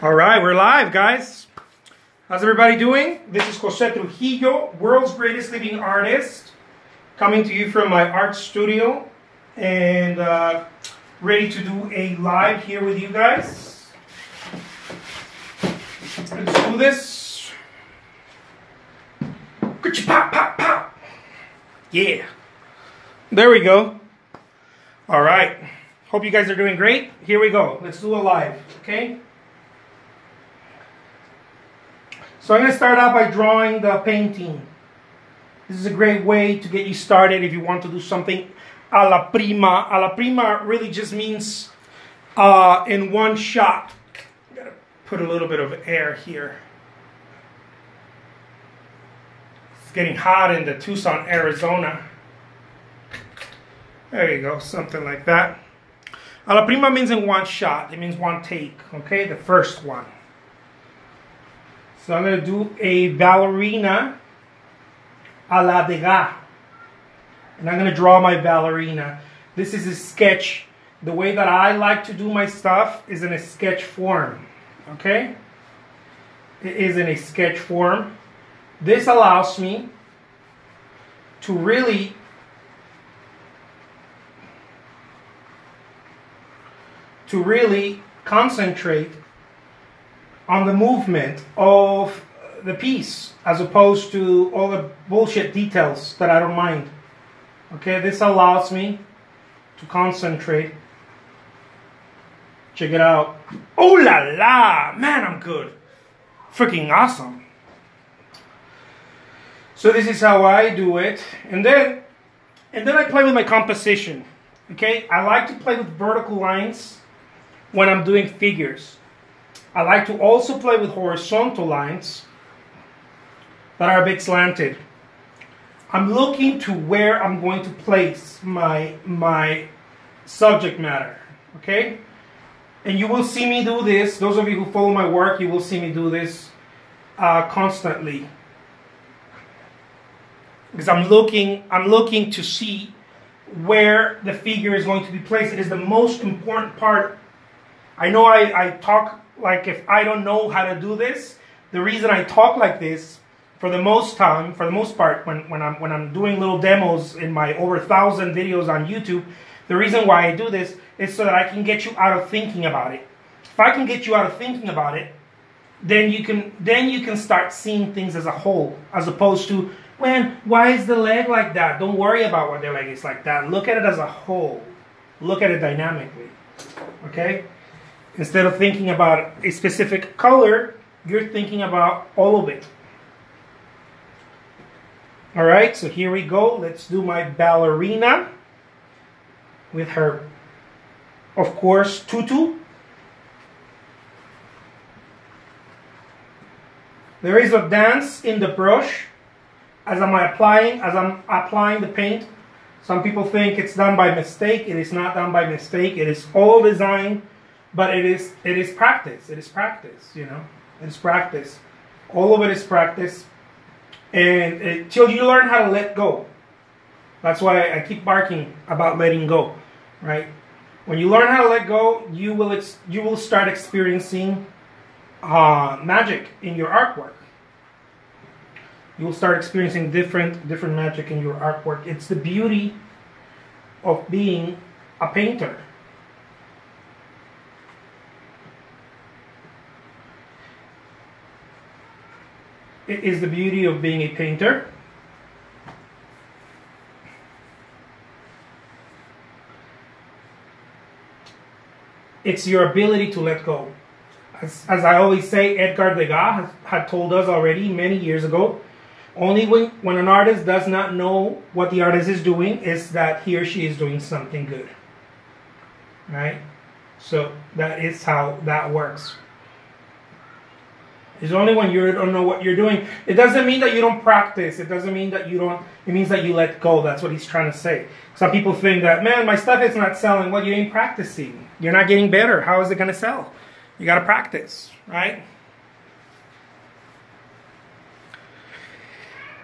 All right, we're live, guys. How's everybody doing? This is Jose Trujillo, world's greatest living artist, coming to you from my art studio and uh, ready to do a live here with you guys. Let's do this. Pop, pop, pop. Yeah. There we go. All right. Hope you guys are doing great. Here we go. Let's do a live, okay? So I'm going to start out by drawing the painting. This is a great way to get you started if you want to do something a la prima. A la prima really just means uh, in one shot. Gotta put a little bit of air here. It's getting hot in the Tucson, Arizona. There you go, something like that. A la prima means in one shot. It means one take, okay? The first one. So I'm going to do a ballerina a la Degas. And I'm going to draw my ballerina. This is a sketch. The way that I like to do my stuff is in a sketch form. Okay? It is in a sketch form. This allows me to really to really concentrate on the movement of the piece as opposed to all the bullshit details that I don't mind. Okay, this allows me to concentrate. Check it out. Oh la la! Man, I'm good. Freaking awesome. So this is how I do it. And then and then I play with my composition. Okay? I like to play with vertical lines when I'm doing figures. I like to also play with horizontal lines that are a bit slanted. I'm looking to where I'm going to place my, my subject matter, okay? And you will see me do this. Those of you who follow my work, you will see me do this uh, constantly. Because I'm looking, I'm looking to see where the figure is going to be placed. It is the most important part. I know I, I talk like if I don't know how to do this, the reason I talk like this for the most time, for the most part, when, when I'm when I'm doing little demos in my over a thousand videos on YouTube, the reason why I do this is so that I can get you out of thinking about it. If I can get you out of thinking about it, then you can then you can start seeing things as a whole, as opposed to when why is the leg like that? Don't worry about why the leg is like that. Look at it as a whole. Look at it dynamically. Okay? Instead of thinking about a specific color, you're thinking about all of it. All right, so here we go. Let's do my ballerina with her, of course, tutu. There is a dance in the brush as I'm applying, as I'm applying the paint. Some people think it's done by mistake. It is not done by mistake. It is all designed but it is it is practice. It is practice. You know, it's practice. All of it is practice, and until you learn how to let go. That's why I keep barking about letting go, right? When you learn how to let go, you will ex- you will start experiencing uh, magic in your artwork. You will start experiencing different different magic in your artwork. It's the beauty of being a painter Is the beauty of being a painter. It's your ability to let go. As, as I always say, Edgar Degas had told us already many years ago only when, when an artist does not know what the artist is doing is that he or she is doing something good. Right? So that is how that works. It's only when you don't know what you're doing. It doesn't mean that you don't practice. It doesn't mean that you don't. It means that you let go. That's what he's trying to say. Some people think that, man, my stuff is not selling. Well, you ain't practicing. You're not getting better. How is it going to sell? You got to practice, right?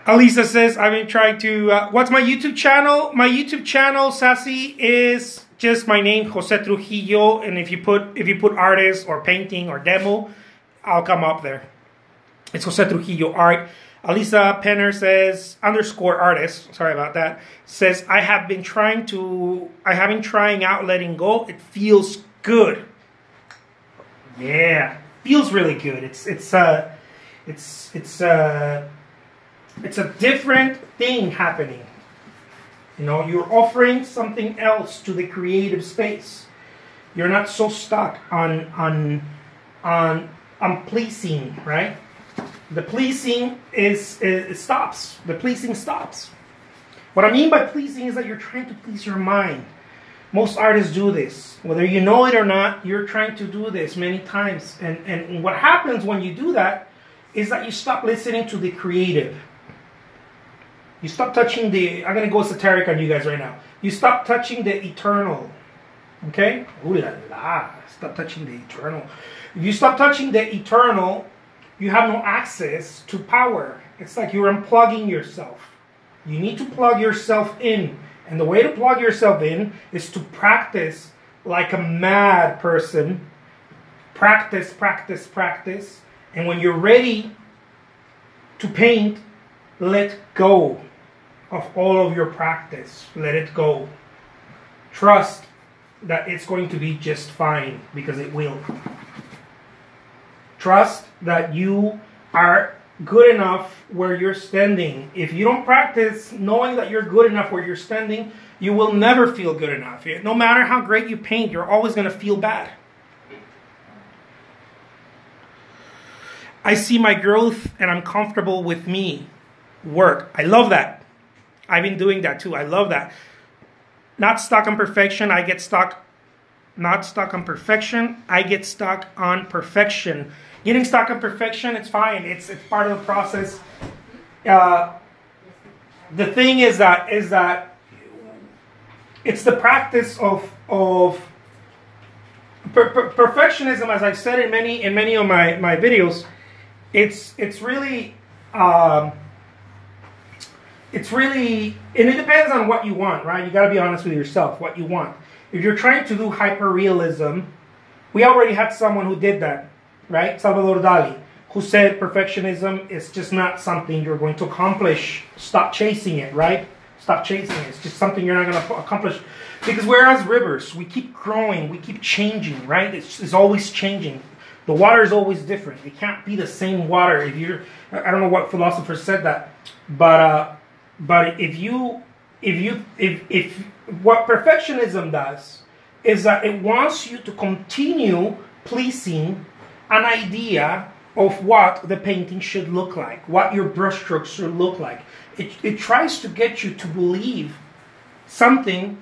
Alisa says, I've been trying to. Uh, what's my YouTube channel? My YouTube channel, Sassy, is just my name, Jose Trujillo, and if you put if you put artist or painting or demo, I'll come up there. It's Jose Trujillo Art. Alisa Penner says underscore artist. Sorry about that. Says I have been trying to. I have been trying out letting go. It feels good. Yeah, feels really good. It's it's uh, it's it's uh, it's a different thing happening. You know, you're offering something else to the creative space. You're not so stuck on on on on pleasing, right? The pleasing is it stops. The pleasing stops. What I mean by pleasing is that you're trying to please your mind. Most artists do this. Whether you know it or not, you're trying to do this many times. And, and what happens when you do that is that you stop listening to the creative. You stop touching the, I'm going to go esoteric on you guys right now. You stop touching the eternal. Okay? Ooh la la. Stop touching the eternal. If you stop touching the eternal, you have no access to power. It's like you're unplugging yourself. You need to plug yourself in. And the way to plug yourself in is to practice like a mad person. Practice, practice, practice. And when you're ready to paint, let go of all of your practice. Let it go. Trust that it's going to be just fine because it will. Trust that you are good enough where you're standing. If you don't practice knowing that you're good enough where you're standing, you will never feel good enough. No matter how great you paint, you're always going to feel bad. I see my growth and I'm comfortable with me. Work. I love that. I've been doing that too. I love that. Not stuck on perfection. I get stuck. Not stuck on perfection. I get stuck on perfection. Getting stuck on perfection, it's fine. It's it's part of the process. Uh, the thing is that is that it's the practice of of per, per, perfectionism, as I've said in many in many of my my videos. It's it's really. Um, it's really and it depends on what you want right? You got to be honest with yourself what you want. If you're trying to do hyper realism we already had someone who did that right? Salvador Dali who said perfectionism is just not something you're going to accomplish. Stop chasing it right? Stop chasing it. It's just something you're not going to accomplish. Because whereas rivers we keep growing we keep changing right? It's, it's always changing. The water is always different. It can't be the same water if you're i don't know what philosopher said that but uh but if you, if you, if, if what perfectionism does is that it wants you to continue pleasing an idea of what the painting should look like, what your brushstrokes should look like. It, it tries to get you to believe something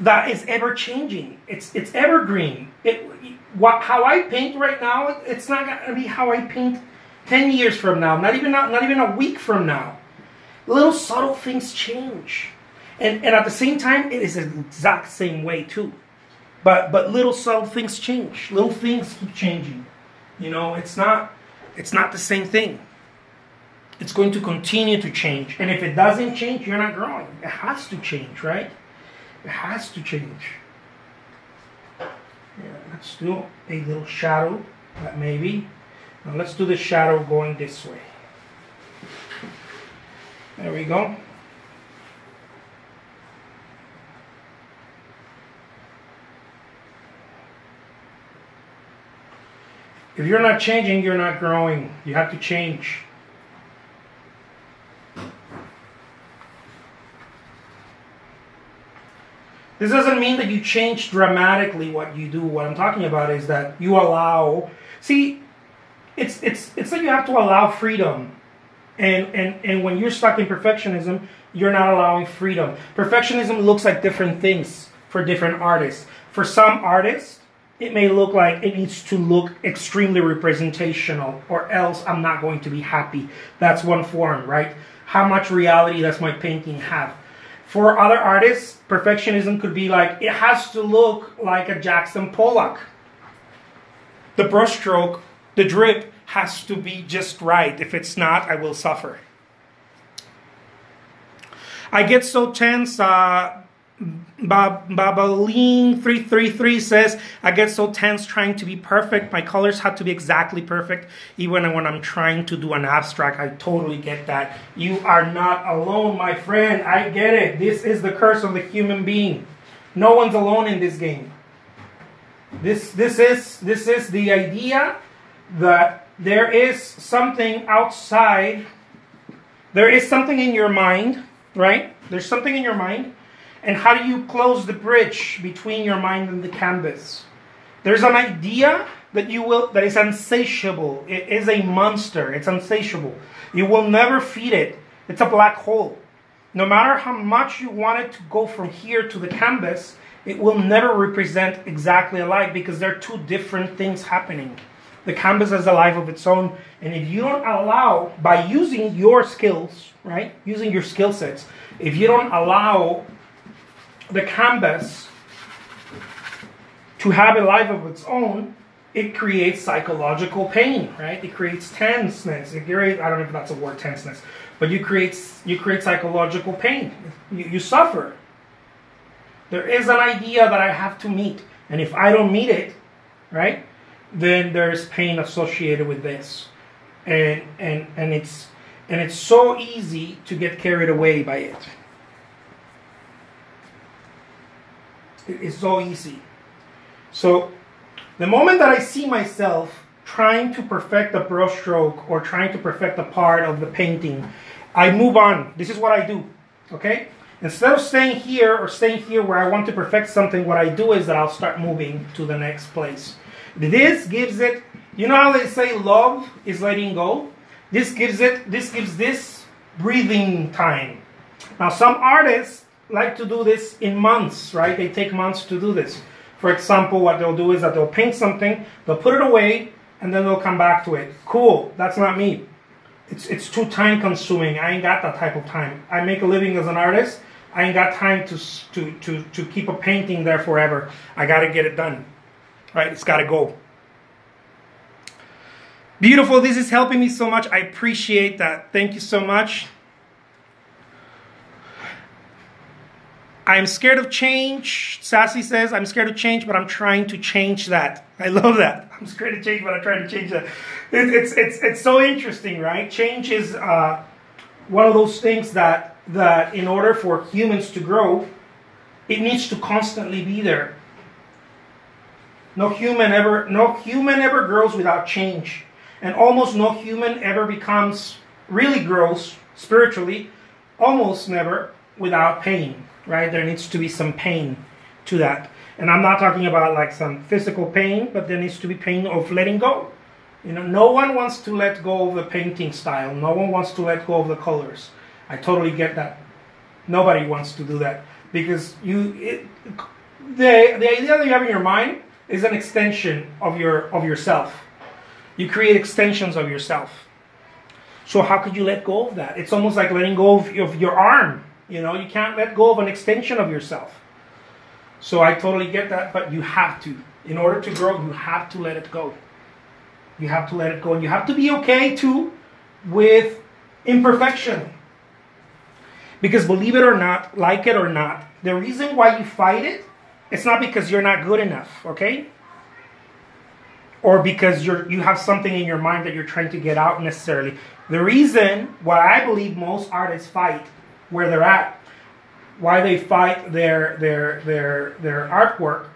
that is ever changing. It's it's evergreen. It what how I paint right now, it's not gonna be how I paint ten years from now. Not even not, not even a week from now little subtle things change. And, and at the same time, it is the exact same way too. But but little subtle things change. Little things keep changing. You know, it's not it's not the same thing. It's going to continue to change. And if it doesn't change, you're not growing. It has to change, right? It has to change. Yeah, let's do a little shadow, maybe. Now let's do the shadow going this way. There we go. If you're not changing, you're not growing. You have to change. This doesn't mean that you change dramatically what you do. What I'm talking about is that you allow. See, it's it's it's like you have to allow freedom. And, and, and when you're stuck in perfectionism, you're not allowing freedom. Perfectionism looks like different things for different artists. For some artists, it may look like it needs to look extremely representational, or else I'm not going to be happy. That's one form, right? How much reality does my painting have? For other artists, perfectionism could be like it has to look like a Jackson Pollock. The brushstroke, the drip has to be just right. If it's not, I will suffer. I get so tense. Uh, Babaline333 says, I get so tense trying to be perfect. My colors have to be exactly perfect. Even when I'm trying to do an abstract, I totally get that. You are not alone, my friend. I get it. This is the curse of the human being. No one's alone in this game. This, this, is, this is the idea that there is something outside, there is something in your mind, right? There's something in your mind and how do you close the bridge between your mind and the canvas? There's an idea that you will that is insatiable. It is a monster. It's insatiable. You will never feed it. It's a black hole. No matter how much you want it to go from here to the canvas, it will never represent exactly alike because there are two different things happening. The canvas has a life of its own, and if you don't allow, by using your skills, right, using your skill sets, if you don't allow the canvas to have a life of its own, it creates psychological pain, right? It creates tenseness. It creates, I don't know if that's a word, tenseness, but you create, you create psychological pain. You, you suffer. There is an idea that I have to meet, and if I don't meet it, right, then there's pain associated with this, and and and it's and it's so easy to get carried away by it. It's so easy. So the moment that I see myself trying to perfect a brushstroke or trying to perfect a part of the painting, I move on. This is what I do. Okay? Instead of staying here or staying here where I want to perfect something, what I do is that I'll start moving to the next place. This gives it, you know how they say love is letting go? This gives it, this gives this breathing time. Now, some artists like to do this in months, right? They take months to do this. For example, what they'll do is that they'll paint something, they'll put it away, and then they'll come back to it. Cool, that's not me. It's, it's too time consuming. I ain't got that type of time. I make a living as an artist. I ain't got time to, to, to, to keep a painting there forever. I got to get it done. Right? It's got to go. Beautiful. This is helping me so much. I appreciate that. Thank you so much. I'm scared of change. Sassy says, I'm scared of change, but I'm trying to change that. I love that. I'm scared of change, but I'm trying to change that. It, it's, it's, it's so interesting, right? Change is uh, one of those things that, that in order for humans to grow, it needs to constantly be there. No human ever, no human ever grows without change. And almost no human ever becomes, really grows spiritually, almost never without pain right? There needs to be some pain to that. And I'm not talking about like some physical pain, but there needs to be pain of letting go. You know, no one wants to let go of the painting style. No one wants to let go of the colors. I totally get that. Nobody wants to do that because you it, the the idea that you have in your mind is an extension of your of yourself. You create extensions of yourself. So how could you let go of that? It's almost like letting go of, of your arm you know, you can't let go of an extension of yourself. So I totally get that, but you have to. In order to grow, you have to let it go. You have to let it go. And you have to be okay too with imperfection. Because believe it or not, like it or not, the reason why you fight it, it's not because you're not good enough, okay? Or because you're you have something in your mind that you're trying to get out necessarily. The reason why I believe most artists fight where they're at, why they fight their their their their artwork,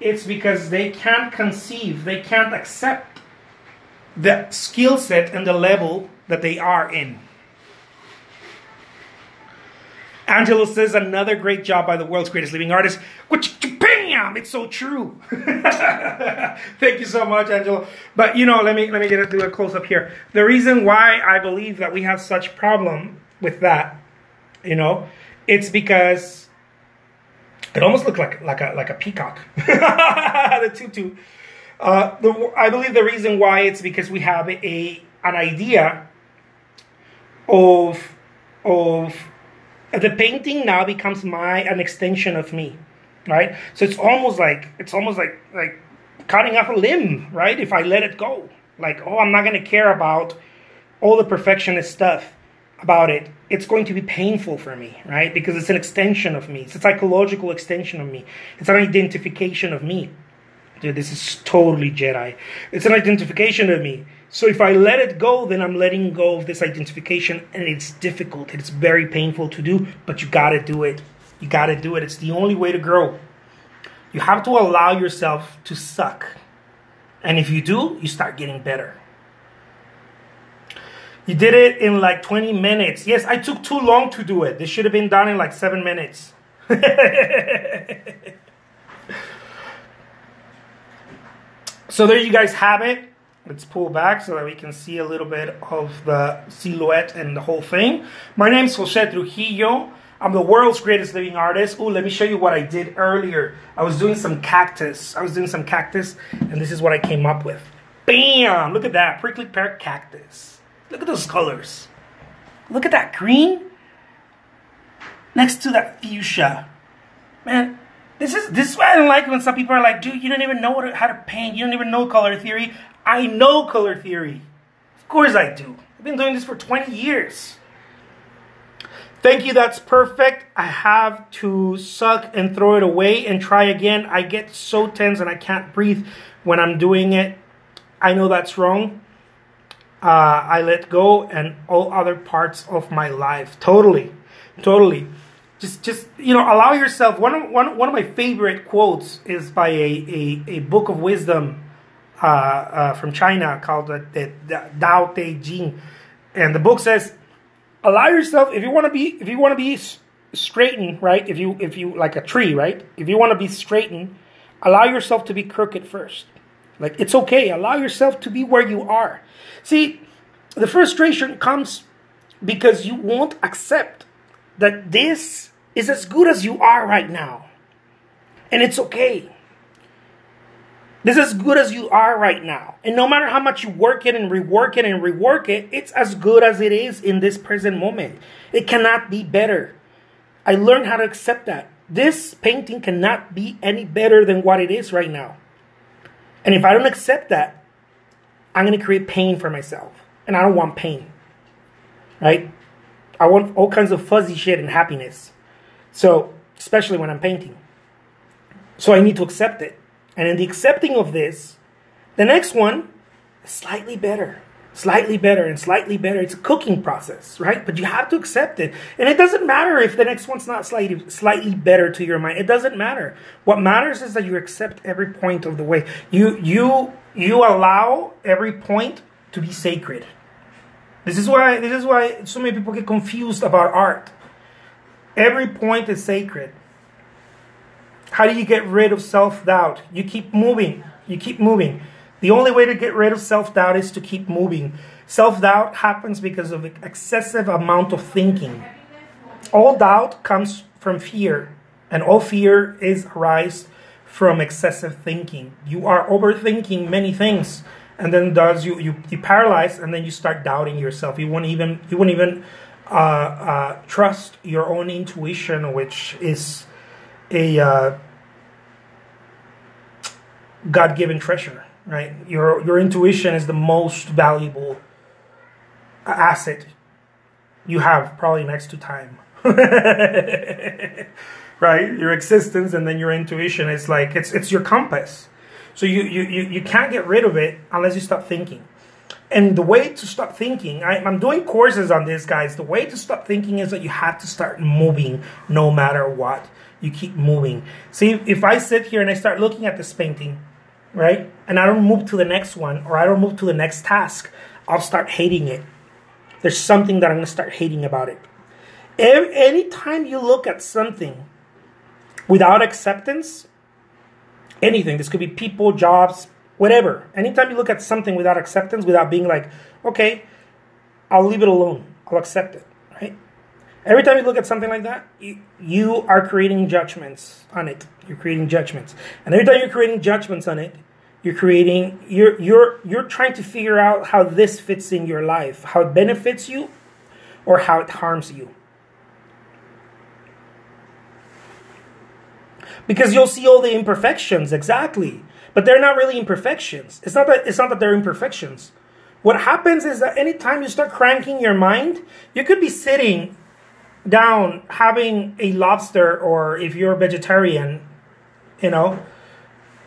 it's because they can't conceive, they can't accept the skill set and the level that they are in. Angelo says another great job by the world's greatest living artist. Bam! It's so true. Thank you so much, Angelo. But you know, let me let me get do a close up here. The reason why I believe that we have such problem with that you know, it's because it almost looked like like a like a peacock. the tutu. Uh, the, I believe the reason why it's because we have a an idea of of the painting now becomes my an extension of me, right? So it's almost like it's almost like like cutting off a limb, right? If I let it go, like oh, I'm not gonna care about all the perfectionist stuff about it, it's going to be painful for me, right? Because it's an extension of me. It's a psychological extension of me. It's an identification of me. Dude, this is totally Jedi. It's an identification of me. So if I let it go, then I'm letting go of this identification, and it's difficult. It's very painful to do, but you gotta do it. You gotta do it. It's the only way to grow. You have to allow yourself to suck. And if you do, you start getting better. You did it in like 20 minutes. Yes, I took too long to do it. This should have been done in like seven minutes. so there you guys have it. Let's pull back so that we can see a little bit of the silhouette and the whole thing. My name is Jose Trujillo. I'm the world's greatest living artist. Oh, let me show you what I did earlier. I was doing some cactus. I was doing some cactus, and this is what I came up with. Bam! Look at that. Prickly pear cactus. Look at those colors. Look at that green next to that fuchsia. Man, this is this is why I don't like when some people are like, dude, you don't even know what, how to paint. You don't even know color theory. I know color theory. Of course I do. I've been doing this for 20 years. Thank you, that's perfect. I have to suck and throw it away and try again. I get so tense and I can't breathe when I'm doing it. I know that's wrong uh, I let go and all other parts of my life. Totally, totally. Just, just you know, allow yourself. One of one one of my favorite quotes is by a a, a book of wisdom uh, uh, from China called the, the, Tao Te Ching, and the book says, allow yourself if you want to be if you want to be straightened, right? If you if you like a tree, right? If you want to be straightened, allow yourself to be crooked first. Like it's okay. Allow yourself to be where you are. See, the frustration comes because you won't accept that this is as good as you are right now. And it's okay. This is as good as you are right now. And no matter how much you work it and rework it and rework it, it's as good as it is in this present moment. It cannot be better. I learned how to accept that. This painting cannot be any better than what it is right now. And if I don't accept that, I'm going to create pain for myself. And I don't want pain. Right? I want all kinds of fuzzy shit and happiness. So, especially when I'm painting. So I need to accept it. And in the accepting of this, the next one is slightly better slightly better and slightly better. It's a cooking process, right? But you have to accept it. And it doesn't matter if the next one's not slightly slightly better to your mind. It doesn't matter. What matters is that you accept every point of the way. You you you allow every point to be sacred. This is why this is why so many people get confused about art. Every point is sacred. How do you get rid of self-doubt? You keep moving. You keep moving. The only way to get rid of self-doubt is to keep moving. Self-doubt happens because of excessive amount of thinking. All doubt comes from fear, and all fear is arise from excessive thinking. You are overthinking many things, and then does you you you paralyze, and then you start doubting yourself. You won't even you won't even uh, uh, trust your own intuition, which is a uh, God-given treasure right? Your your intuition is the most valuable asset you have, probably next to time. right? Your existence and then your intuition is like it's it's your compass. So you you you, you can't get rid of it unless you stop thinking. And the way to stop thinking, I, I'm doing courses on this, guys. The way to stop thinking is that you have to start moving no matter what. You keep moving. See, if I sit here and I start looking at this painting, right? And I don't move to the next one or I don't move to the next task, I'll start hating it. There's something that I'm going to start hating about it. Every, anytime you look at something without acceptance, anything, this could be people, jobs, whatever. Anytime you look at something without acceptance, without being like, okay, I'll leave it alone, I'll accept it? Every time you look at something like that, you, you are creating judgments on it. You're creating judgments. And every time you're creating judgments on it, you're creating you're you're you're trying to figure out how this fits in your life, how it benefits you or how it harms you. Because you'll see all the imperfections exactly, but they're not really imperfections. It's not that it's not that they're imperfections. What happens is that anytime you start cranking your mind, you could be sitting down having a lobster, or if you're a vegetarian, you know,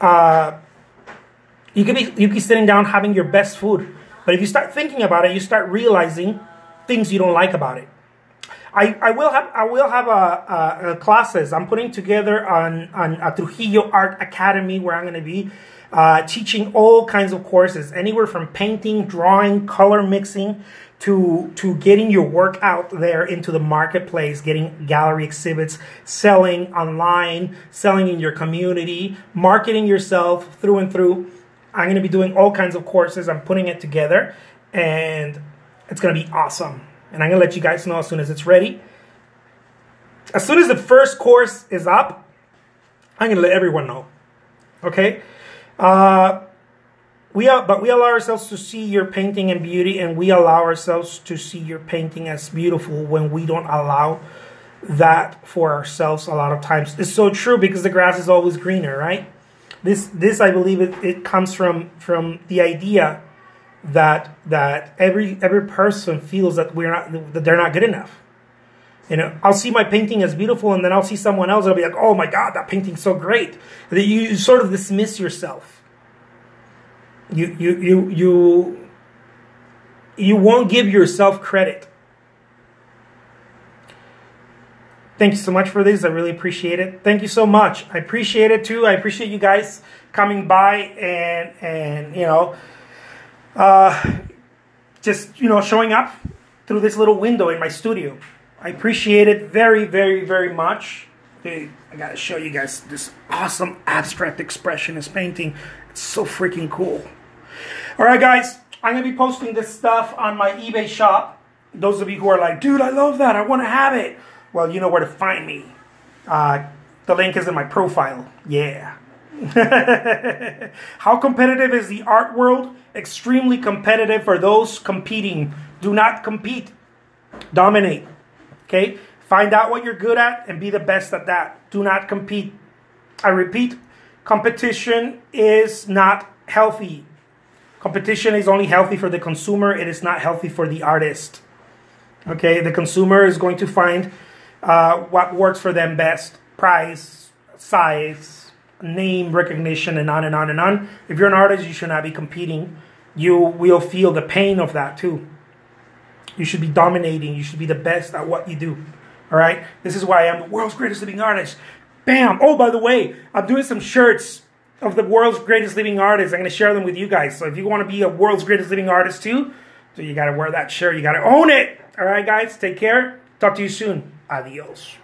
uh, you could be you could be sitting down having your best food. But if you start thinking about it, you start realizing things you don't like about it. I, I will have I will have a, a, a classes I'm putting together on on a Trujillo Art Academy where I'm going to be uh, teaching all kinds of courses, anywhere from painting, drawing, color mixing, to to getting your work out there into the marketplace, getting gallery exhibits, selling online, selling in your community, marketing yourself through and through. I'm going to be doing all kinds of courses. I'm putting it together, and it's going to be awesome. And I'm going to let you guys know as soon as it's ready. As soon as the first course is up, I'm going to let everyone know. Okay? Uh, we are, but we allow ourselves to see your painting and beauty, and we allow ourselves to see your painting as beautiful when we don't allow that for ourselves a lot of times. It's so true because the grass is always greener, right? This, this I believe it, it comes from from the idea that that every every person feels that we're not that they're not good enough. You know, I'll see my painting as beautiful, and then I'll see someone else. And I'll be like, "Oh my God, that painting's so great!" That you, you sort of dismiss yourself. You you you you you won't give yourself credit. Thank you so much for this. I really appreciate it. Thank you so much. I appreciate it too. I appreciate you guys coming by and and you know uh, just you know showing up through this little window in my studio. I appreciate it very, very, very much. I gotta show you guys this awesome abstract expressionist painting. It's so freaking cool. All right, guys, I'm gonna be posting this stuff on my eBay shop. Those of you who are like, dude, I love that. I want to have it. Well, you know where to find me. Uh, the link is in my profile. Yeah. How competitive is the art world? Extremely competitive for those competing. Do not compete, dominate. Okay? Find out what you're good at and be the best at that. Do not compete. I repeat, competition is not healthy. Competition is only healthy for the consumer, it is not healthy for the artist. Okay? The consumer is going to find uh, what works for them best price, size, name recognition, and on and on and on. If you're an artist, you should not be competing. You will feel the pain of that too. You should be dominating. You should be the best at what you do. All right? This is why I'm the world's greatest living artist. Bam! Oh, by the way, I'm doing some shirts of the world's greatest living artists. I'm going to share them with you guys. So if you want to be a world's greatest living artist too, so you got to wear that shirt. You got to own it. All right, guys? Take care. Talk to you soon. Adios.